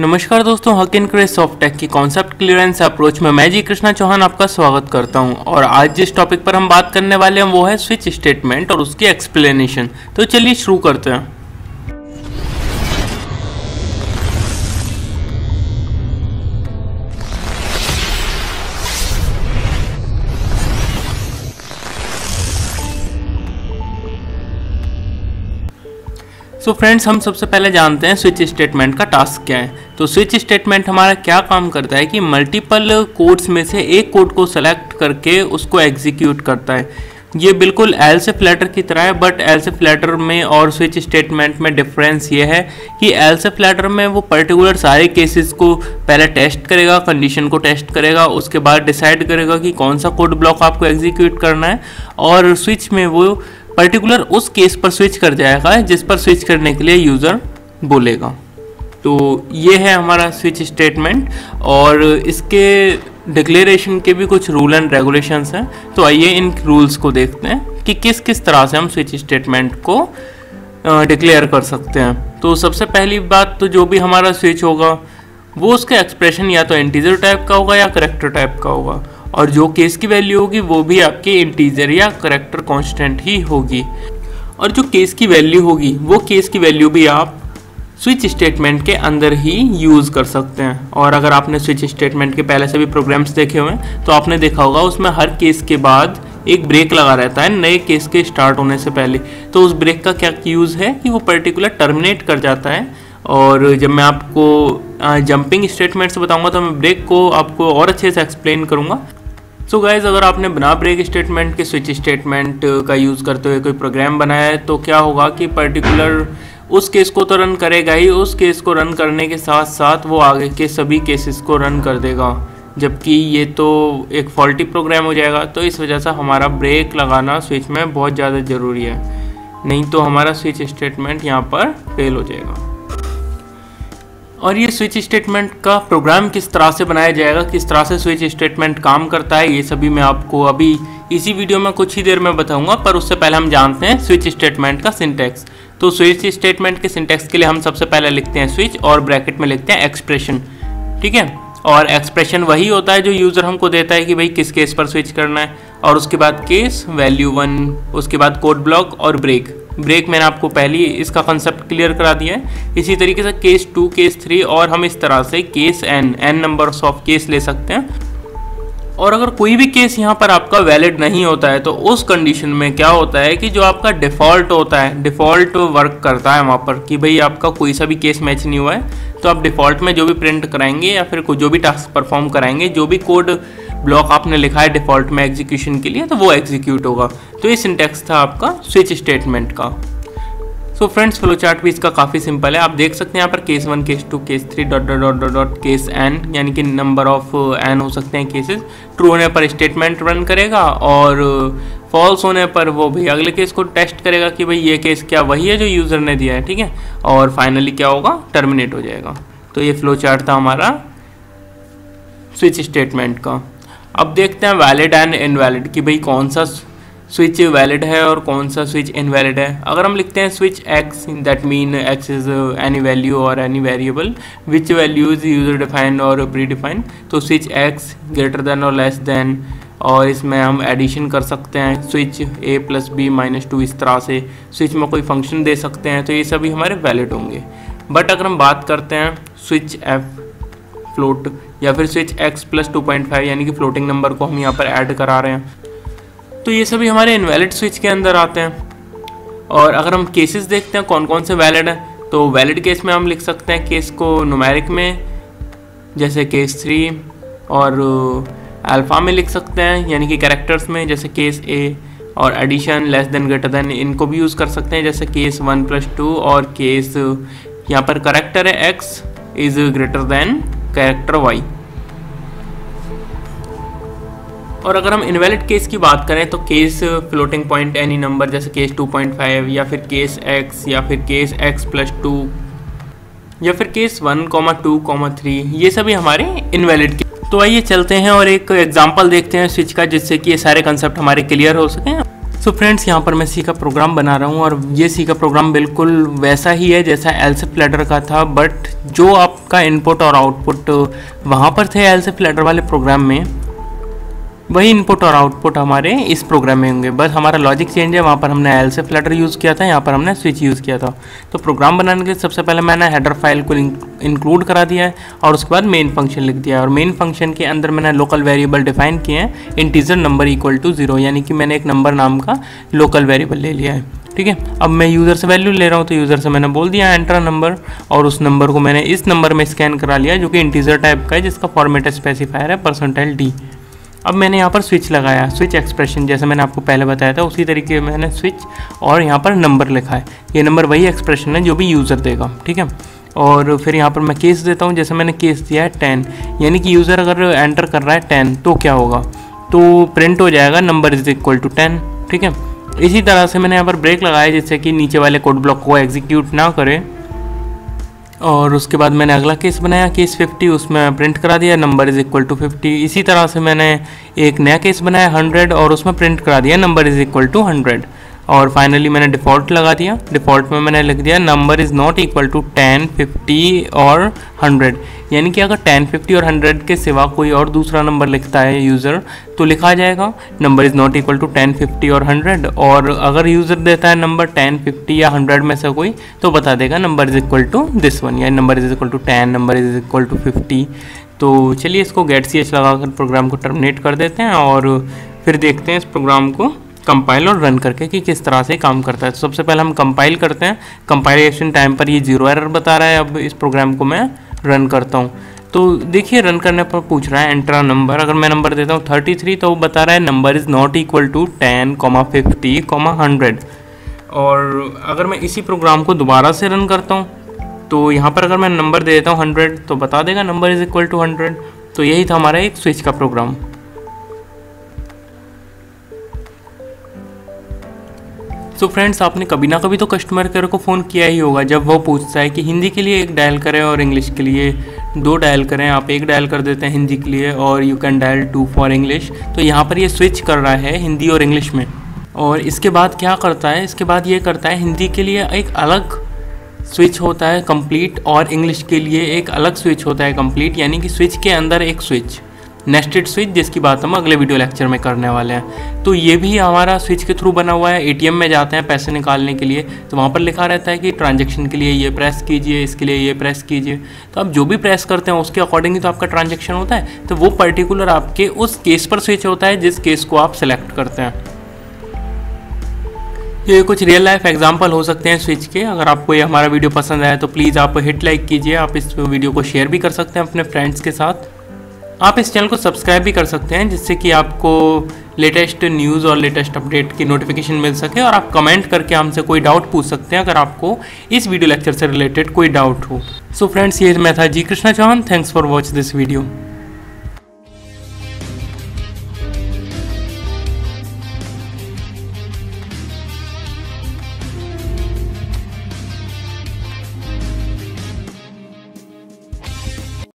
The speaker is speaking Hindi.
नमस्कार दोस्तों हक एंड क्रेज सॉफ्टेक की कॉन्सेप्ट क्लियरेंस अप्रोच में मैं जी कृष्णा चौहान आपका स्वागत करता हूँ। और आज जिस टॉपिक पर हम बात करने वाले हैं, वो है स्विच स्टेटमेंट और उसकी एक्सप्लेनेशन तो चलिए शुरू करते हैं। सो so फ्रेंड्स हम सबसे पहले जानते हैं स्विच स्टेटमेंट का टास्क क्या है। तो स्विच स्टेटमेंट हमारा क्या काम करता है कि मल्टीपल कोड्स में से एक कोड को सेलेक्ट करके उसको एग्जीक्यूट करता है। ये बिल्कुल एल से फ्लैटर की तरह है बट एल से फ्लैटर में और स्विच स्टेटमेंट में डिफरेंस ये है कि एल से फ्लैटर में वो पर्टिकुलर सारे केसेस को पहले टेस्ट करेगा कंडीशन को टेस्ट करेगा, उसके बाद डिसाइड करेगा कि कौन सा कोड ब्लॉक आपको एग्जीक्यूट करना है। और स्विच में वो पर्टिकुलर उस केस पर स्विच कर जाएगा, जिस पर स्विच करने के लिए यूज़र बोलेगा। तो ये है हमारा स्विच स्टेटमेंट, और इसके डिक्लेरेशन के भी कुछ रूल एंड रेगुलेशंस हैं। तो आइए इन रूल्स को देखते हैं कि किस किस तरह से हम स्विच स्टेटमेंट को डिक्लेयर कर सकते हैं। तो सबसे पहली बात तो जो भी हमारा स्विच होगा, वो उसका एक्सप्रेशन या तो इंटीजर टाइप का होगा या करेक्टर टाइप का होगा। और जो केस की वैल्यू होगी, वो भी आपके इंटीजर या करेक्टर कांस्टेंट ही होगी। और जो केस की वैल्यू होगी, वो केस की वैल्यू भी आप स्विच स्टेटमेंट के अंदर ही यूज़ कर सकते हैं। और अगर आपने स्विच स्टेटमेंट के पहले से भी प्रोग्राम्स देखे हुए हैं तो आपने देखा होगा, उसमें हर केस के बाद एक ब्रेक लगा रहता है, नए केस के स्टार्ट होने से पहले। तो उस ब्रेक का क्या यूज़ है कि वो पर्टिकुलर टर्मिनेट कर जाता है। और जब मैं आपको जंपिंग स्टेटमेंट से बताऊँगा तो मैं ब्रेक को आपको और अच्छे से एक्सप्लेन करूँगा। सो so गाइज़ अगर आपने बिना ब्रेक स्टेटमेंट के स्विच स्टेटमेंट का यूज़ करते हुए कोई प्रोग्राम बनाया है तो क्या होगा कि पर्टिकुलर उस केस को तो रन करेगा ही, उस केस को रन करने के साथ साथ वो आगे के सभी केसेस को रन कर देगा। जबकि ये तो एक फॉल्टी प्रोग्राम हो जाएगा तो इस वजह से हमारा ब्रेक लगाना स्विच में बहुत ज़्यादा ज़रूरी है। नहीं तो हमारा स्विच स्टेटमेंट यहाँ पर फेल हो जाएगा। और ये स्विच स्टेटमेंट का प्रोग्राम किस तरह से बनाया जाएगा, किस तरह से स्विच स्टेटमेंट काम करता है, ये सभी मैं आपको अभी इसी वीडियो में कुछ ही देर में बताऊँगा, पर उससे पहले हम जानते हैं स्विच स्टेटमेंट का सिंटेक्स तो स्विच स्टेटमेंट के सिंटेक्स के लिए हम सबसे पहले लिखते हैं स्विच और ब्रैकेट में लिखते हैं एक्सप्रेशन ठीक है? और एक्सप्रेशन वही होता है जो यूज़र हमको देता है कि भाई किस केस पर स्विच करना है, और उसके बाद केस वैल्यू वन उसके बाद कोड ब्लॉक और ब्रेक ब्रेक मैंने आपको पहले इसका कंसेप्ट क्लियर करा दिया है। इसी तरीके से केस टू केस थ्री और हम इस तरह से case n n number of case ले सकते हैं। और अगर कोई भी केस यहाँ पर आपका वैलिड नहीं होता है तो उस कंडीशन में क्या होता है कि जो आपका डिफ़ॉल्ट होता है डिफ़ॉल्ट वर्क करता है वहाँ पर कि भाई आपका कोई सा भी केस मैच नहीं हुआ है तो आप डिफ़ॉल्ट में जो भी प्रिंट कराएँगे या फिर जो भी टास्क परफॉर्म कराएँगे, जो भी कोड ब्लॉक आपने लिखा है डिफ़ॉल्ट में एग्जीक्यूशन के लिए तो वो एग्जीक्यूट होगा। तो ये सिंटेक्स था आपका स्विच स्टेटमेंट का। सो फ्रेंड्स फ्लो चार्ट भी इसका काफ़ी सिंपल है। आप देख सकते हैं यहाँ पर case one case two case three dot dot dot dot dot case n यानी कि नंबर ऑफ़ एन हो सकते हैं केसेस ट्रू होने पर स्टेटमेंट रन करेगा और फॉल्स होने पर वो भी अगले केस को टेस्ट करेगा कि भाई ये केस क्या वही है जो यूज़र ने दिया है, ठीक है? और फाइनली क्या होगा? टर्मिनेट हो जाएगा। तो ये फ्लो चार्ट था हमारा स्विच स्टेटमेंट का। अब देखते हैं वैलिड एंड इनवैलिड कि भाई कौन सा स्विच वैलिड है और कौन सा स्विच इनवैलिड है। अगर हम लिखते हैं switch x that mean x is any value और any variable which value is user defined और प्री डिफाइंड तो स्विच एक्स ग्रेटर देन और लेस देन और इसमें हम एडिशन कर सकते हैं। Switch a plus b minus two इस तरह से स्विच में कोई फ़ंक्शन दे सकते हैं तो ये सभी हमारे वैलिड होंगे। बट अगर हम बात करते हैं स्विच एफ़ फ्लोट या फिर switch x plus two point five यानी कि फ्लोटिंग नंबर को हम यहाँ पर ऐड करा रहे हैं। तो ये सभी हमारे इनवैलिड स्विच के अंदर आते हैं। और अगर हम केसेस देखते हैं कौन कौन से वैलिड हैं तो वैलिड केस में हम लिख सकते हैं केस को नुमेरिक में, जैसे केस थ्री और अल्फ़ा में लिख सकते हैं, यानी कि कैरेक्टर्स में, जैसे केस ए और addition less than greater than इनको भी यूज़ कर सकते हैं, जैसे केस वन प्लस टू और केस यहाँ पर करेक्टर है x is greater than character y और अगर हम इनवैलिड केस की बात करें तो case floating point any number जैसे केस 2.5 या फिर केस एक्स या फिर केस एक्स प्लस टू या फिर case one comma two comma three ये सभी हमारे इनवैलिड के तो आइए चलते हैं और एक एग्जांपल देखते हैं स्विच का, जिससे कि ये सारे कंसेप्ट हमारे क्लियर हो सकें। सो फ्रेंड्स यहाँ पर मैं सी का प्रोग्राम बना रहा हूँ और ये सी का प्रोग्राम बिल्कुल वैसा ही है जैसा एल्सेप लेटर का था बट जो आपका इनपुट और आउटपुट वहाँ पर थे एल से फ्लैटर वाले प्रोग्राम में वही इनपुट और आउटपुट हमारे इस प्रोग्राम में होंगे। बस हमारा लॉजिक चेंज है, वहाँ पर हमने एल से फ्लैटर यूज़ किया था, यहाँ पर हमने स्विच यूज़ किया था। तो प्रोग्राम बनाने के लिए सबसे पहले मैंने हेडर फ़ाइल को इंक्लूड करा दिया है और उसके बाद मेन फ़ंक्शन लिख दिया और मेन फ़ंक्शन के अंदर मैंने लोकल वेरिएबल डिफाइन किए हैं integer number equal to zero यानी कि मैंने एक नंबर नाम का लोकल वेरिएबल ले लिया है। ठीक है? अब मैं यूज़र से वैल्यू ले रहा हूँ तो यूज़र से मैंने बोल दिया एंटर नंबर और उस नंबर को मैंने इस नंबर में स्कैन करा लिया, जो कि इंटीजर टाइप का है, जिसका फॉर्मेट स्पेसिफायर है परसेंटाइल डी अब मैंने यहाँ पर स्विच लगाया स्विच एक्सप्रेशन जैसे मैंने आपको पहले बताया था, उसी तरीके मैंने स्विच और यहाँ पर नंबर लिखा है। ये नंबर वही एक्सप्रेशन है जो भी यूज़र देगा, ठीक है? और फिर यहाँ पर मैं केस देता हूँ, जैसे मैंने केस दिया है टेन यानी कि यूज़र अगर एंटर कर रहा है टेन तो क्या होगा? तो प्रिंट हो जाएगा number is equal to ten ठीक है? इसी तरह से मैंने यहाँ पर ब्रेक लगाया, जिससे कि नीचे वाले कोड ब्लॉक को एग्जीक्यूट ना करे। और उसके बाद मैंने अगला केस बनाया, केस 50 उसमें प्रिंट करा दिया नंबर इज़ इक्वल टू 50 इसी तरह से मैंने एक नया केस बनाया 100 और उसमें प्रिंट करा दिया नंबर इज़ इक्वल टू 100 और फाइनली मैंने डिफ़ॉल्ट लगा दिया। डिफ़ॉल्ट में मैंने लिख दिया number is not equal to ten fifty और हंड्रेड यानी कि अगर टेन फिफ्टी और हंड्रेड के सिवा कोई और दूसरा नंबर लिखता है यूज़र तो लिखा जाएगा number is not equal to ten fifty और हंड्रेड और अगर यूज़र देता है नंबर टेन फिफ्टी या हंड्रेड में से कोई तो बता देगा number is equal to this one यानी number is equal to ten number is equal to fifty तो चलिए इसको गेट सी एच लगा कर प्रोग्राम को टर्मिनेट कर देते हैं और फिर देखते हैं इस प्रोग्राम को कंपाइल और रन करके कि किस तरह से काम करता है। तो सबसे पहले हम कंपाइल करते हैं। कंपाइलेशन टाइम पर ये ज़ीरो एरर बता रहा है। अब इस प्रोग्राम को मैं रन करता हूँ। तो देखिए रन करने पर पूछ रहा है एंट्रा नंबर अगर मैं नंबर देता हूँ थर्टी थ्री तो वो बता रहा है number is not equal to ten comma fifty comma hundred और अगर मैं इसी प्रोग्राम को दोबारा से रन करता हूँ तो यहाँ पर अगर मैं नंबर दे देता हूँ हंड्रेड तो बता देगा number is equal to hundred तो यही था हमारा एक स्विच का प्रोग्राम सो फ्रेंड्स आपने कभी ना कभी तो कस्टमर केयर को फ़ोन किया ही होगा जब वो पूछता है कि हिंदी के लिए एक डायल करें और इंग्लिश के लिए दो डायल करें। आप एक डायल कर देते हैं हिंदी के लिए और you can dial two for English तो यहाँ पर ये स्विच कर रहा है हिंदी और इंग्लिश में। और इसके बाद क्या करता है? इसके बाद ये करता है हिंदी के लिए एक अलग स्विच होता है कंप्लीट और इंग्लिश के लिए एक अलग स्विच होता है कंप्लीट यानी कि स्विच के अंदर एक स्विच नेस्टेड स्विच जिसकी बात हम अगले वीडियो लेक्चर में करने वाले हैं। तो ये भी हमारा स्विच के थ्रू बना हुआ है। एटीएम में जाते हैं पैसे निकालने के लिए। तो वहाँ पर लिखा रहता है कि ट्रांजेक्शन के लिए ये प्रेस कीजिए, इसके लिए ये प्रेस कीजिए। तो आप जो भी प्रेस करते हैं, उसके अकॉर्डिंग ही तो आपका ट्रांजेक्शन होता है। तो वो पर्टिकुलर आपके उस केस पर स्विच होता है, जिस केस को आप सेलेक्ट करते हैं। ये कुछ रियल लाइफ एग्जांपल हो सकते हैं स्विच के। अगर आपको ये हमारा वीडियो पसंद आया तो प्लीज़ आप हिट लाइक कीजिए। आप इस वीडियो को शेयर भी कर सकते हैं अपने फ्रेंड्स के साथ। आप इस चैनल को सब्सक्राइब भी कर सकते हैं जिससे कि आपको लेटेस्ट न्यूज़ और लेटेस्ट अपडेट की नोटिफिकेशन मिल सके और आप कमेंट करके हमसे कोई डाउट पूछ सकते हैं अगर आपको इस वीडियो लेक्चर से रिलेटेड कोई डाउट हो। सो फ्रेंड्स ये मैं था G Krishna Chauhan. Thanks for watch this video